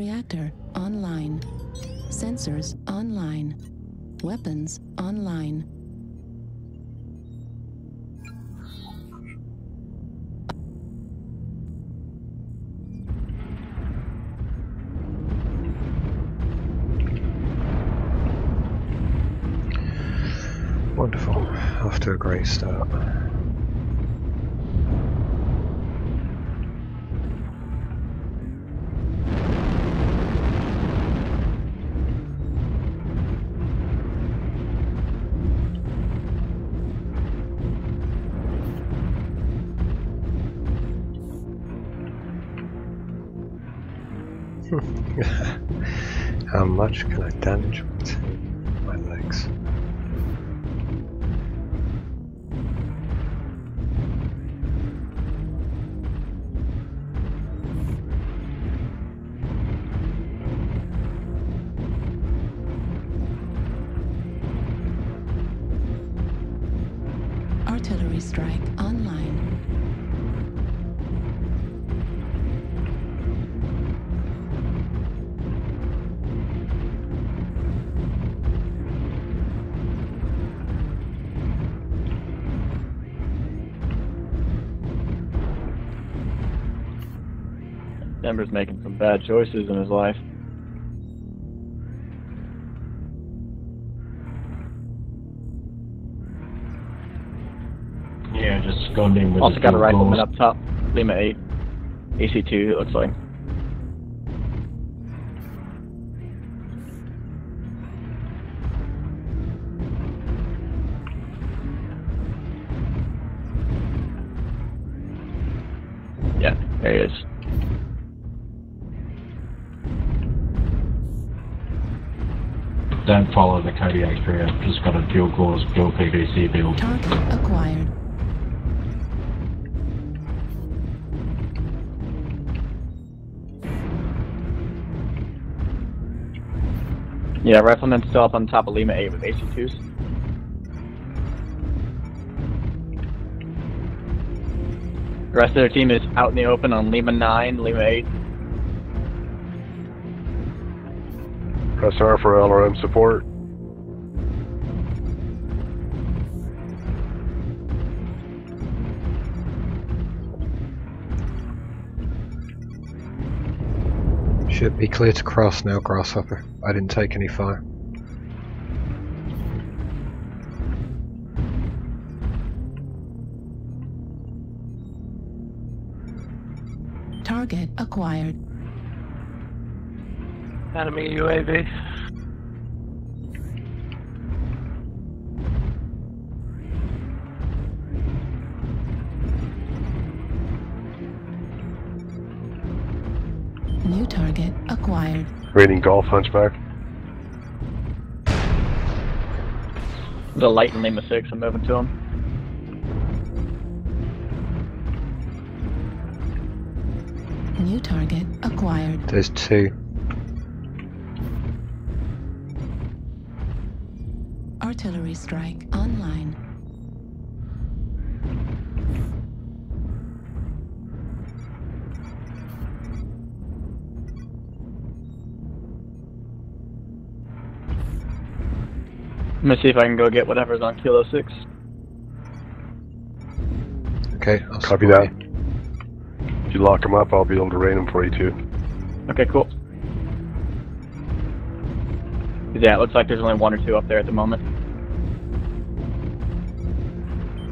Detector online. Sensors online. Weapons online. Wonderful. Off to a great start. How much can I damage with my legs? Artillery strike online. Denver's making some bad choices in his life. Yeah, just going in with Also got a rifleman up top. Lima 8. AC2, it looks like. Yeah, there he is. Don't follow the Kodiak tree. I've just got a field goals, go PPC build. Target acquired. Yeah, rifleman's still up on top of Lima 8 with AC2s. The rest of their team is out in the open on Lima 9, Lima 8. Press R for LRM support. Should be clear to cross now, Grasshopper. I didn't take any fire. Target acquired. Enemy UAV. New target acquired. Raiding Golf Hunchback. The light in Lima 6, I'm moving to him. New target acquired. There's two. Artillery strike online. I'm gonna see if I can go get whatever's on Kilo 6. Okay, I'll Copy that. If you lock them up, I'll be able to rain them for you too. Okay, cool. Yeah, it looks like there's only one or two up there at the moment.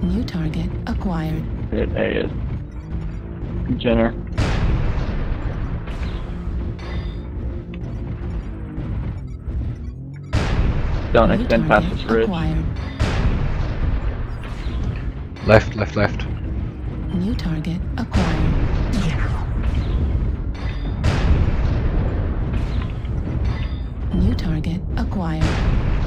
New target acquired. There there is. Jenner. Don't New extend past target this ridge. acquired. Left, left, left. New target acquired. New target acquired.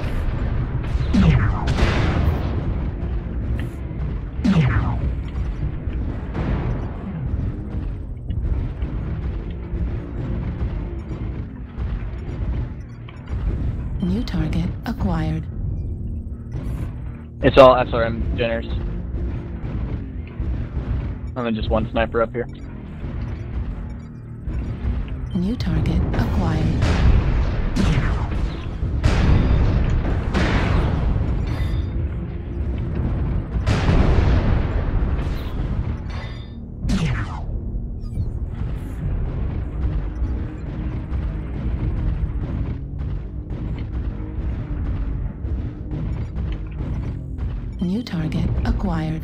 New target acquired. It's all SRM Jenners. And then just one sniper up here. New target acquired. New target acquired.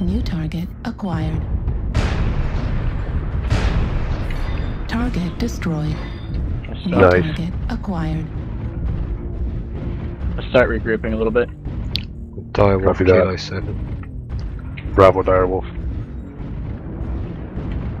New target acquired. Target destroyed. New Nice. target acquired. let's start regrouping a little bit. Direwolf Copy that. Kilo 7. Bravo Direwolf.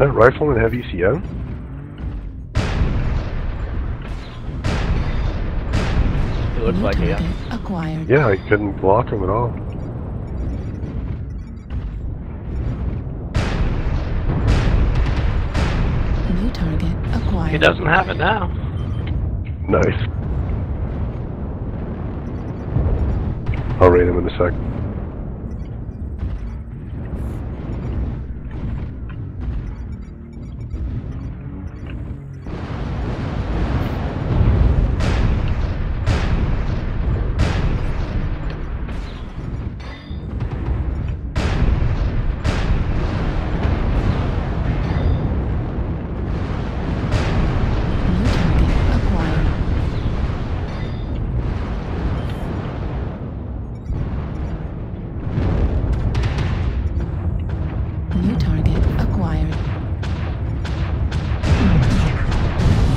That rifleman have E ECM? It looks New like it, target yeah. acquired. Yeah, I couldn't block him at all. New target acquired. He doesn't have it now. Nice. I'll raid him in a sec. New target acquired.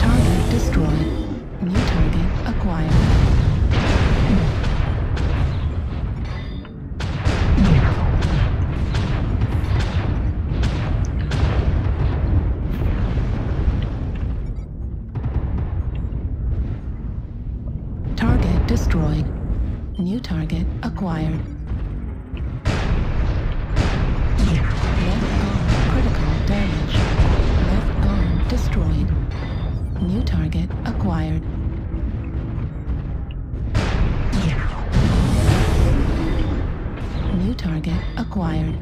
Target destroyed. New target acquired. Target destroyed. New target acquired. Destroyed. New target acquired. New target acquired.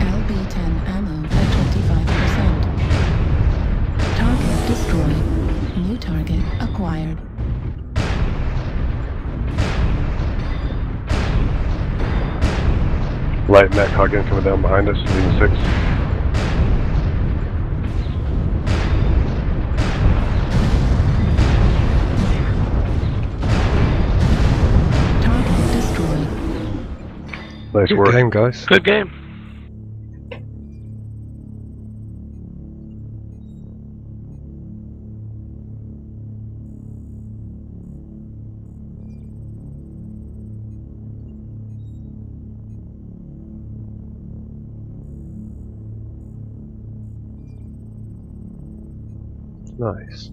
LB-10 ammo at 25%. Target destroyed. New target acquired. Light Mac Hagen coming down behind us, leading six. Target destroyed. Nice Good work. game, guys. Good game. Nice.